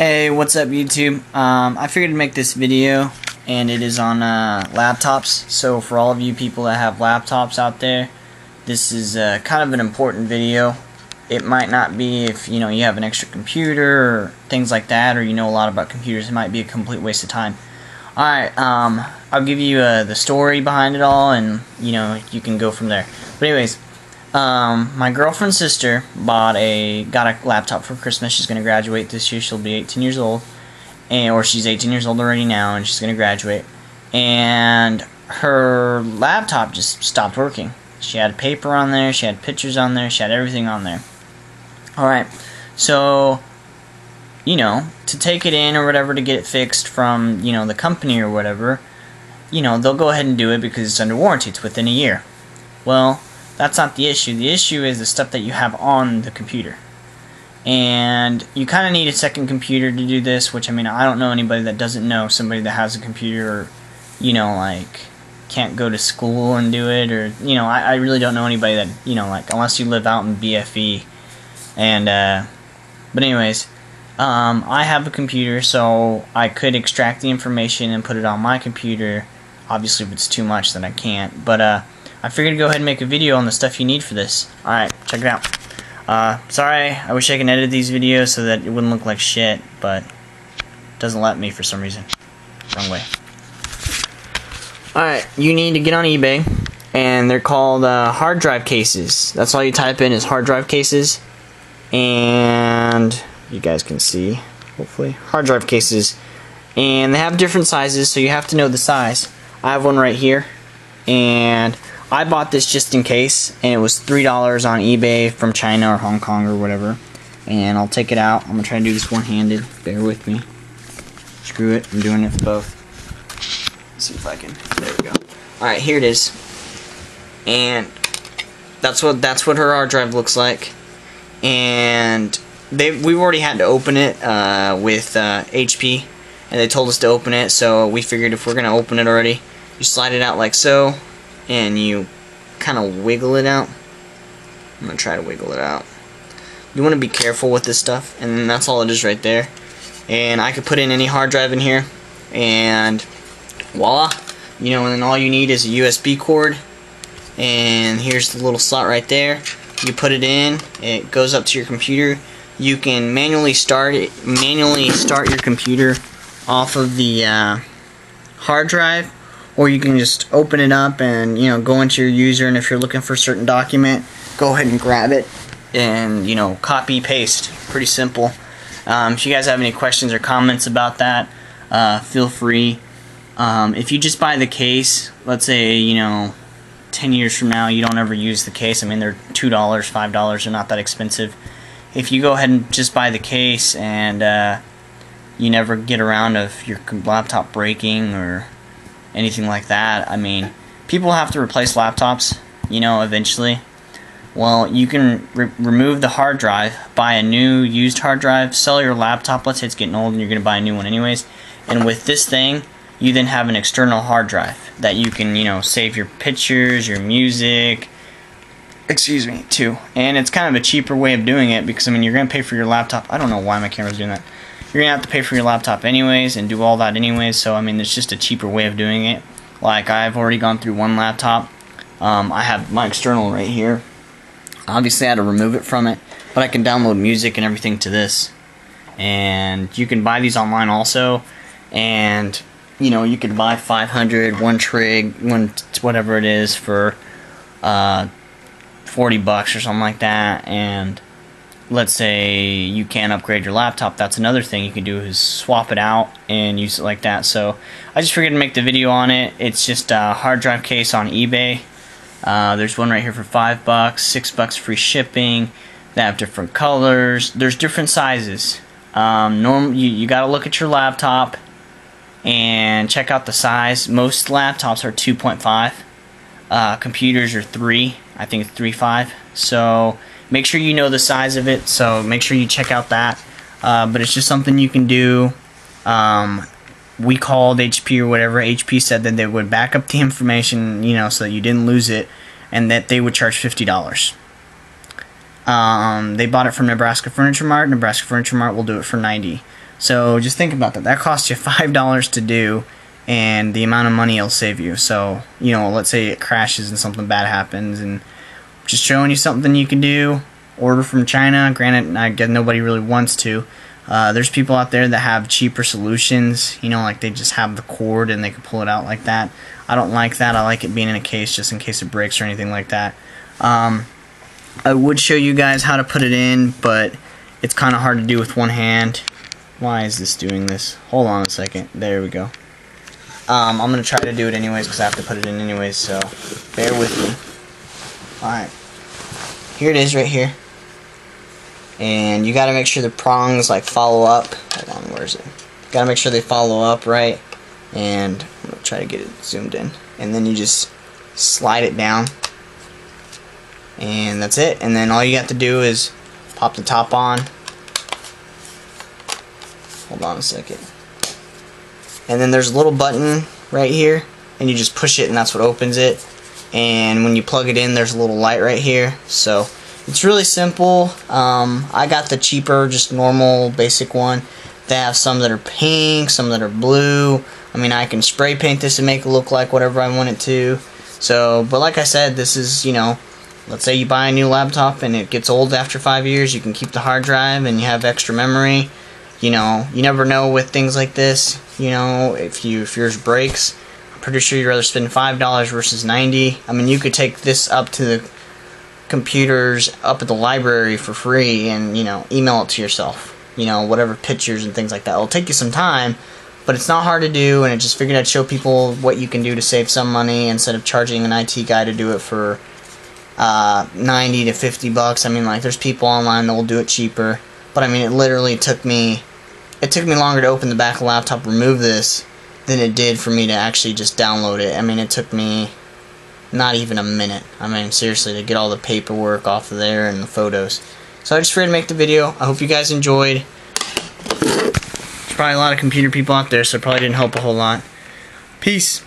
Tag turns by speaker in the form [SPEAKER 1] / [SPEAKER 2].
[SPEAKER 1] Hey, what's up YouTube? Um, I figured to make this video and it is on uh, laptops. So for all of you people that have laptops out there, this is uh, kind of an important video. It might not be if you know you have an extra computer or things like that, or you know a lot about computers. It might be a complete waste of time. All right, um, I'll give you uh, the story behind it all, and you know you can go from there. But anyways, um, my girlfriend's sister bought a got a laptop for Christmas. She's gonna graduate this year. She'll be 18 years old, and or she's 18 years old already now, and she's gonna graduate. And her laptop just stopped working. She had paper on there. She had pictures on there. She had everything on there. All right, so you know to take it in or whatever to get it fixed from you know the company or whatever, you know they'll go ahead and do it because it's under warranty. It's within a year. Well that's not the issue. The issue is the stuff that you have on the computer. And you kind of need a second computer to do this, which I mean, I don't know anybody that doesn't know somebody that has a computer, you know, like can't go to school and do it, or, you know, I, I really don't know anybody that, you know, like, unless you live out in BFE. And, uh, but anyways, um, I have a computer, so I could extract the information and put it on my computer. Obviously, if it's too much, then I can't. But, uh, I figured to go ahead and make a video on the stuff you need for this. Alright, check it out. Uh, sorry, I wish I could edit these videos so that it wouldn't look like shit, but it doesn't let me for some reason. Wrong way. Alright, you need to get on eBay, and they're called uh, hard drive cases. That's all you type in is hard drive cases, and you guys can see, hopefully, hard drive cases. And they have different sizes, so you have to know the size. I have one right here, and I bought this just in case, and it was $3 on eBay from China or Hong Kong or whatever. And I'll take it out. I'm going to try to do this one-handed. Bear with me. Screw it. I'm doing it for both. Let's see if I can. There we go. Alright, here it is. And that's what that's what her hard drive looks like. And they we've already had to open it uh, with uh, HP, and they told us to open it. So we figured if we're gonna open it already, you slide it out like so, and you kind of wiggle it out. I'm going to try to wiggle it out. You want to be careful with this stuff, and that's all it is right there. And I could put in any hard drive in here, and voila. You know, and then all you need is a USB cord, and here's the little slot right there. You put it in, it goes up to your computer. You can manually start it, manually start your computer off of the uh, hard drive or you can just open it up and you know go into your user and if you're looking for a certain document go ahead and grab it and you know copy paste. Pretty simple. Um, if you guys have any questions or comments about that uh, feel free. Um, if you just buy the case let's say you know 10 years from now you don't ever use the case. I mean they're $2 $5 they're not that expensive. If you go ahead and just buy the case and uh, you never get around of your laptop breaking or anything like that. I mean, people have to replace laptops, you know, eventually. Well, you can re remove the hard drive, buy a new used hard drive, sell your laptop. Let's say it's getting old and you're going to buy a new one anyways. And with this thing, you then have an external hard drive that you can, you know, save your pictures, your music, excuse me, too. And it's kind of a cheaper way of doing it because, I mean, you're going to pay for your laptop. I don't know why my camera's doing that you're gonna have to pay for your laptop anyways and do all that anyways. So I mean, there's just a cheaper way of doing it. Like I've already gone through one laptop. Um, I have my external right here. Obviously, I had to remove it from it, but I can download music and everything to this. And you can buy these online also. And you know, you could buy 500, one trig, one whatever it is for uh, 40 bucks or something like that. And let's say you can't upgrade your laptop, that's another thing you can do is swap it out and use it like that. So I just figured to make the video on it. It's just a hard drive case on eBay. Uh, there's one right here for five bucks, six bucks free shipping. They have different colors. There's different sizes. Um, norm, you, you got to look at your laptop and check out the size. Most laptops are 2.5. Uh, computers are 3. I think it's 3.5. So Make sure you know the size of it, so make sure you check out that. Uh, but it's just something you can do. Um, we called HP or whatever. HP said that they would back up the information, you know, so that you didn't lose it, and that they would charge fifty dollars. Um, they bought it from Nebraska Furniture Mart. Nebraska Furniture Mart will do it for ninety. So just think about that. That costs you five dollars to do, and the amount of money it'll save you. So you know, let's say it crashes and something bad happens, and just showing you something you can do. Order from China. Granted, I guess nobody really wants to. Uh, there's people out there that have cheaper solutions. You know, like they just have the cord and they can pull it out like that. I don't like that. I like it being in a case just in case it breaks or anything like that. Um, I would show you guys how to put it in, but it's kind of hard to do with one hand. Why is this doing this? Hold on a second. There we go. Um, I'm going to try to do it anyways because I have to put it in anyways, so bear with me. Alright. Here it is right here. And you got to make sure the prongs like follow up. Hold on, where is it? Got to make sure they follow up right. And I'm to try to get it zoomed in. And then you just slide it down. And that's it. And then all you have to do is pop the top on Hold on a second. And then there's a little button right here, and you just push it, and that's what opens it. And when you plug it in, there's a little light right here. So it's really simple. Um, I got the cheaper, just normal, basic one. They have some that are pink, some that are blue. I mean, I can spray paint this and make it look like whatever I want it to. So, but like I said, this is, you know, let's say you buy a new laptop and it gets old after five years, you can keep the hard drive and you have extra memory you know, you never know with things like this. You know, if you if yours breaks, pretty sure you'd rather spend five dollars versus ninety. I mean, you could take this up to the computers up at the library for free and you know email it to yourself. You know, whatever pictures and things like that. It'll take you some time, but it's not hard to do. And I just figured I'd show people what you can do to save some money instead of charging an IT guy to do it for uh, 90 to 50 bucks. I mean, like, there's people online that will do it cheaper. But I mean, it literally took me it took me longer to open the back of the laptop, remove this, than it did for me to actually just download it. I mean, it took me not even a minute. I mean, seriously, to get all the paperwork off of there and the photos. So I just figured to make the video. I hope you guys enjoyed. There's probably a lot of computer people out there, so it probably didn't help a whole lot. Peace.